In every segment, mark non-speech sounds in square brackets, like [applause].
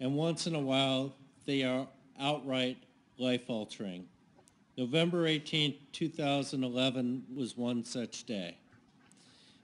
and once in a while they are outright life-altering. November 18, 2011 was one such day.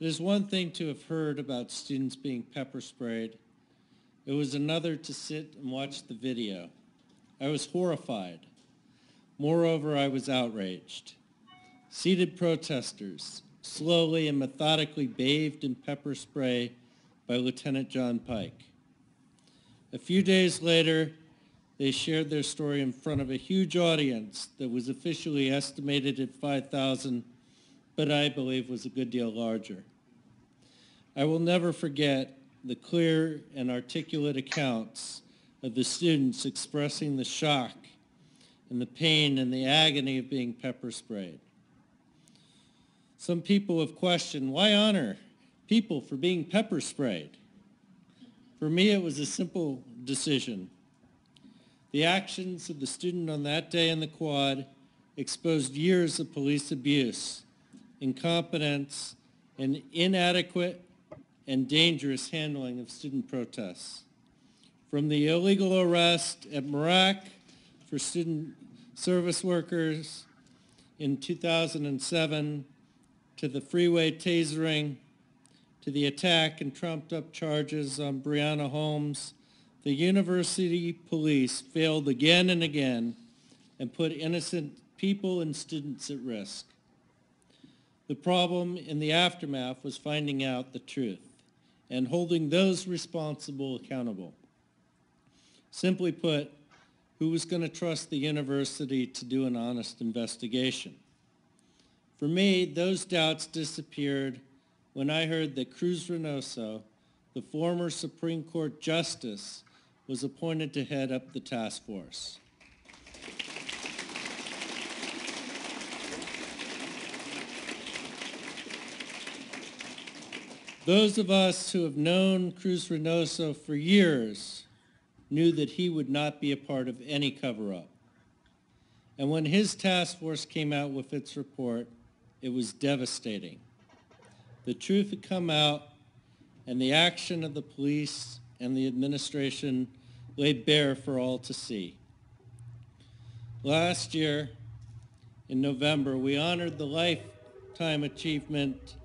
It is one thing to have heard about students being pepper sprayed. It was another to sit and watch the video. I was horrified. Moreover, I was outraged. Seated protesters, slowly and methodically bathed in pepper spray by Lieutenant John Pike. A few days later, they shared their story in front of a huge audience that was officially estimated at 5,000, but I believe was a good deal larger. I will never forget the clear and articulate accounts of the students expressing the shock and the pain and the agony of being pepper sprayed. Some people have questioned, why honor people for being pepper sprayed? For me, it was a simple decision. The actions of the student on that day in the quad exposed years of police abuse, incompetence, and inadequate and dangerous handling of student protests. From the illegal arrest at Mrak for student service workers in 2007 to the freeway tasering to the attack and trumped up charges on Brianna Holmes, the university police failed again and again and put innocent people and students at risk. The problem in the aftermath was finding out the truth and holding those responsible accountable. Simply put, who was going to trust the university to do an honest investigation? For me, those doubts disappeared when I heard that Cruz Reynoso, the former Supreme Court Justice, was appointed to head up the task force. Those of us who have known Cruz Reynoso for years knew that he would not be a part of any cover-up. And when his task force came out with its report, it was devastating. The truth had come out, and the action of the police and the administration laid bare for all to see. Last year, in November, we honored the lifetime achievement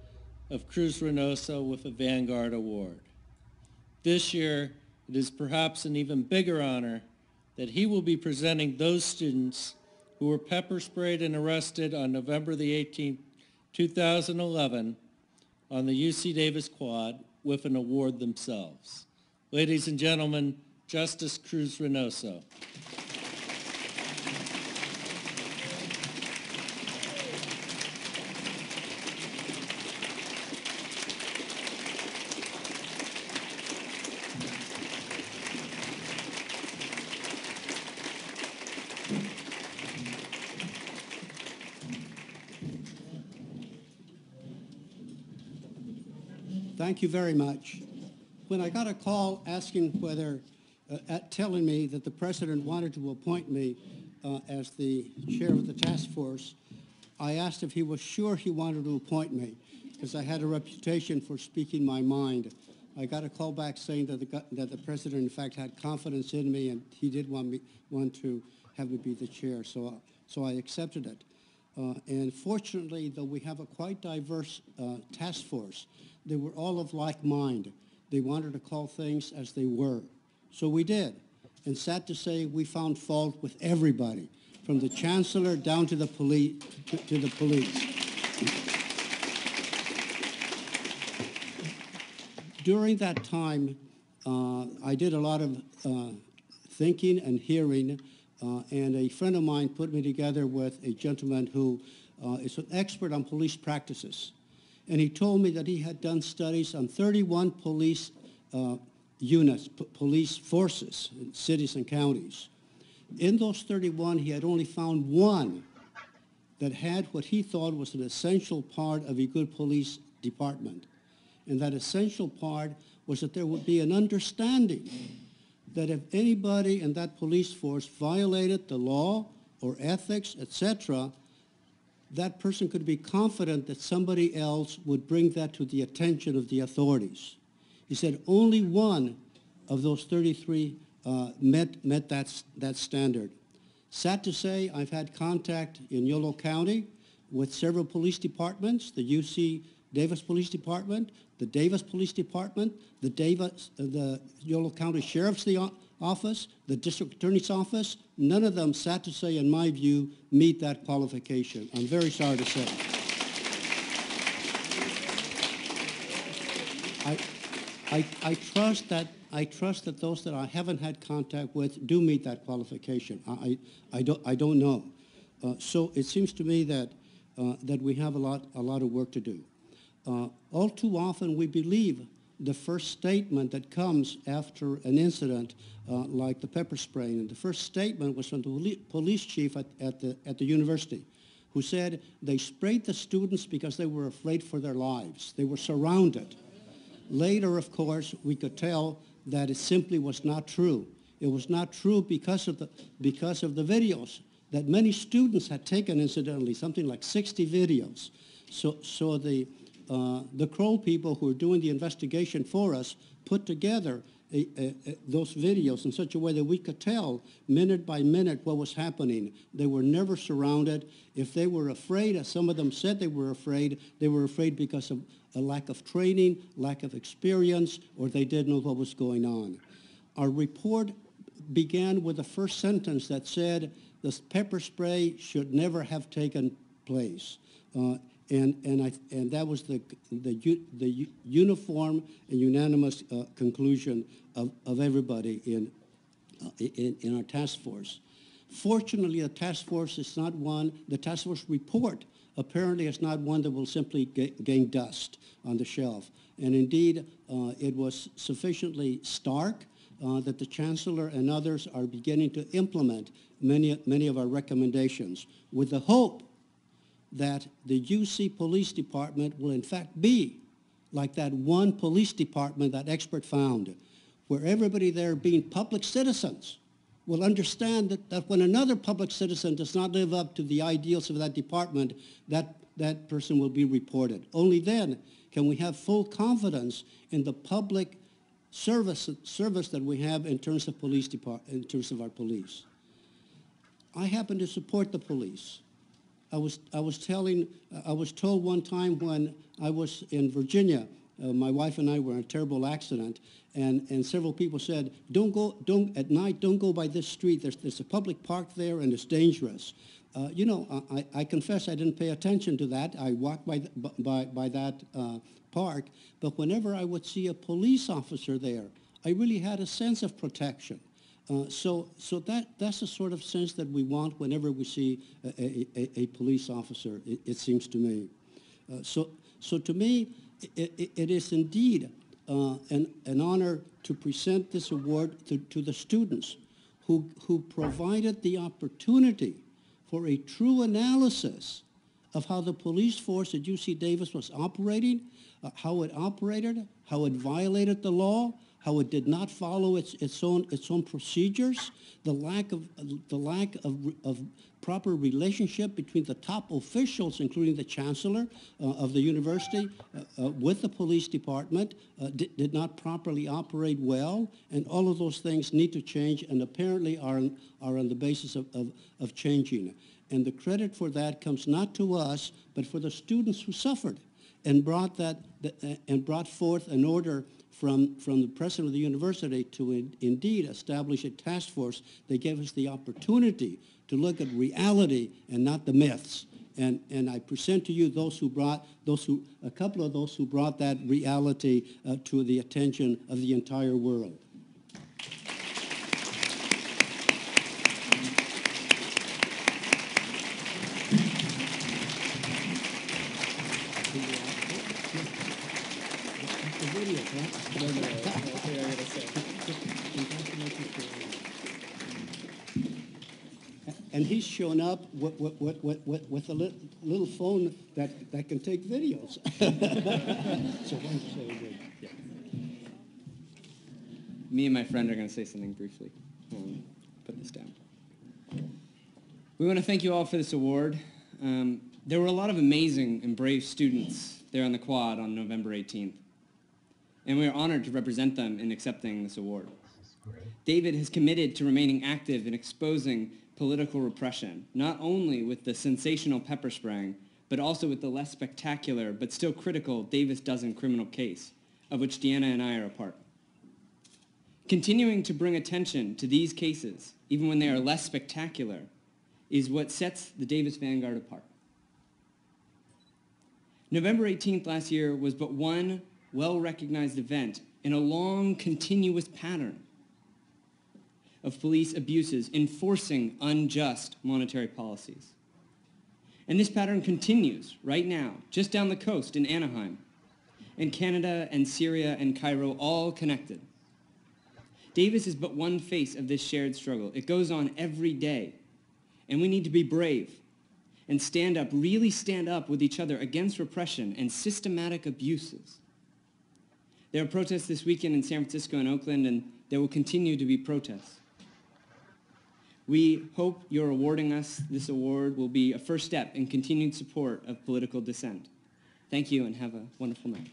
of Cruz Reynoso with a Vanguard Award. This year, it is perhaps an even bigger honor that he will be presenting those students who were pepper sprayed and arrested on November the 18th, 2011 on the UC Davis Quad with an award themselves. Ladies and gentlemen, Justice Cruz Reynoso. Thank you very much. When I got a call asking whether, uh, at telling me that the president wanted to appoint me uh, as the chair of the task force, I asked if he was sure he wanted to appoint me because I had a reputation for speaking my mind. I got a call back saying that the, that the president, in fact, had confidence in me and he did want me want to have me be the chair. So, so I accepted it. Uh, and fortunately, though we have a quite diverse uh, task force, they were all of like mind. They wanted to call things as they were. So we did. And sad to say, we found fault with everybody, from the chancellor down to the police. To, to the police. During that time, uh, I did a lot of uh, thinking and hearing, uh, and a friend of mine put me together with a gentleman who uh, is an expert on police practices. And he told me that he had done studies on 31 police uh, units, police forces in cities and counties. In those 31, he had only found one that had what he thought was an essential part of a good police department. And that essential part was that there would be an understanding that if anybody in that police force violated the law or ethics, etc., that person could be confident that somebody else would bring that to the attention of the authorities. He said only one of those 33 uh, met, met that, that standard. Sad to say, I've had contact in Yolo County with several police departments, the UC Davis Police Department, the Davis Police Department, the Davis, uh, the Yolo County Sheriff's Office, the District Attorney's Office. None of them, sad to say, in my view, meet that qualification. I'm very sorry to say. I, I, I trust that, I trust that those that I haven't had contact with do meet that qualification. I, I, I don't, I don't know. Uh, so it seems to me that, uh, that we have a lot, a lot of work to do. Uh, all too often we believe the first statement that comes after an incident uh, like the pepper spraying. And the first statement was from the police chief at, at, the, at the university who said they sprayed the students because they were afraid for their lives. They were surrounded. Later, of course, we could tell that it simply was not true. It was not true because of the, because of the videos that many students had taken, incidentally, something like 60 videos. So, so the, uh, the Kroll people who are doing the investigation for us put together a, a, a- those videos in such a way that we could tell minute by minute what was happening. They were never surrounded. If they were afraid, as some of them said they were afraid, they were afraid because of a lack of training, lack of experience, or they didn't know what was going on. Our report began with the first sentence that said the pepper spray should never have taken place. Uh, and, and, I, and that was the, the, the uniform and unanimous uh, conclusion of, of everybody in, uh, in, in our task force. Fortunately, the task force is not one, the task force report apparently is not one that will simply gain dust on the shelf. And indeed, uh, it was sufficiently stark uh, that the chancellor and others are beginning to implement many, many of our recommendations with the hope that the UC Police Department will in fact be like that one police department that expert found, where everybody there being public citizens will understand that, that when another public citizen does not live up to the ideals of that department, that, that person will be reported. Only then can we have full confidence in the public service, service that we have in terms of police depart, in terms of our police. I happen to support the police. I was, I was telling, I was told one time when I was in Virginia, uh, my wife and I were in a terrible accident, and, and several people said, don't go, don't, at night, don't go by this street. There's, there's a public park there and it's dangerous. Uh, you know, I, I confess I didn't pay attention to that. I walked by, by, by that uh, park, but whenever I would see a police officer there, I really had a sense of protection. Uh, so, so that, that's the sort of sense that we want whenever we see a, a, a, police officer, it, it seems to me. Uh, so, so to me, it, it, it is indeed uh, an, an honor to present this award to, to the students who, who provided the opportunity for a true analysis of how the police force at UC Davis was operating, uh, how it operated, how it violated the law, how it did not follow its, its own its own procedures, the lack of the lack of, of proper relationship between the top officials, including the chancellor uh, of the university, uh, uh, with the police department, uh, did, did not properly operate well, and all of those things need to change, and apparently are are on the basis of, of, of changing. And the credit for that comes not to us, but for the students who suffered and brought that and brought forth an order from, from the president of the university to in, indeed establish a task force that gave us the opportunity to look at reality and not the myths. And, and I present to you those who brought, those who, a couple of those who brought that reality uh, to the attention of the entire world. And he's shown up with, with, with, with, with a little, little phone that, that can take videos. [laughs] so why don't you say? Yeah. Me and my friend are going to say something briefly. Put this down. We want to thank you all for this award. Um, there were a lot of amazing and brave students there on the quad on November 18th. And we are honored to represent them in accepting this award. David has committed to remaining active in exposing political repression, not only with the sensational pepper spraying, but also with the less spectacular but still critical Davis Dozen criminal case, of which Deanna and I are a part. Continuing to bring attention to these cases, even when they are less spectacular, is what sets the Davis Vanguard apart. November 18th last year was but one well-recognized event in a long, continuous pattern of police abuses enforcing unjust monetary policies. And this pattern continues right now, just down the coast in Anaheim, and Canada and Syria and Cairo all connected. Davis is but one face of this shared struggle. It goes on every day. And we need to be brave and stand up, really stand up with each other against repression and systematic abuses. There are protests this weekend in San Francisco and Oakland, and there will continue to be protests. We hope your awarding us this award will be a first step in continued support of political dissent. Thank you and have a wonderful night.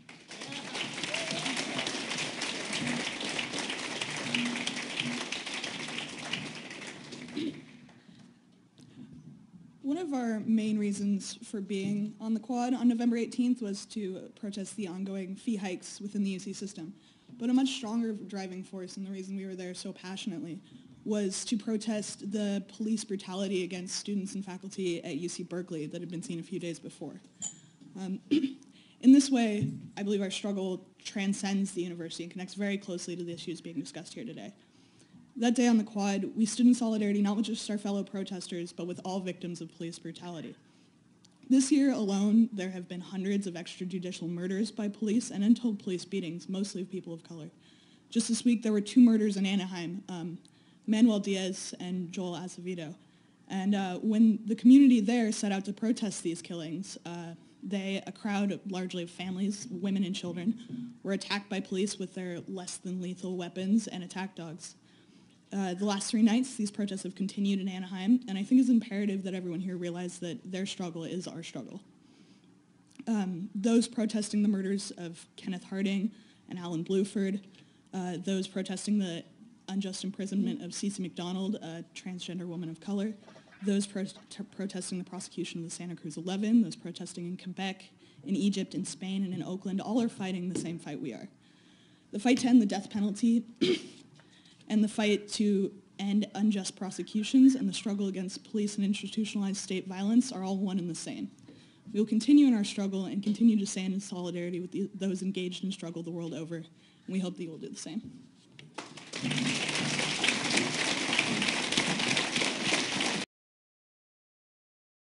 Of our main reasons for being on the quad on November 18th was to protest the ongoing fee hikes within the UC system. But a much stronger driving force, and the reason we were there so passionately, was to protest the police brutality against students and faculty at UC Berkeley that had been seen a few days before. Um, [clears throat] in this way, I believe our struggle transcends the university and connects very closely to the issues being discussed here today. That day on the quad, we stood in solidarity not with just our fellow protesters, but with all victims of police brutality. This year alone, there have been hundreds of extrajudicial murders by police and untold police beatings, mostly of people of color. Just this week, there were two murders in Anaheim, um, Manuel Diaz and Joel Acevedo. And uh, when the community there set out to protest these killings, uh, they, a crowd largely of families, women and children, were attacked by police with their less than lethal weapons and attack dogs. Uh, the last three nights, these protests have continued in Anaheim, and I think it's imperative that everyone here realize that their struggle is our struggle. Um, those protesting the murders of Kenneth Harding and Alan Blueford, uh, those protesting the unjust imprisonment of Cece McDonald, a transgender woman of color, those pro- protesting the prosecution of the Santa Cruz 11, those protesting in Quebec, in Egypt, in Spain, and in Oakland, all are fighting the same fight we are. The fight to end the death penalty and the fight to end unjust prosecutions and the struggle against police and institutionalized state violence are all one and the same. We will continue in our struggle and continue to stand in solidarity with the, those engaged in struggle the world over, and we hope that you will do the same.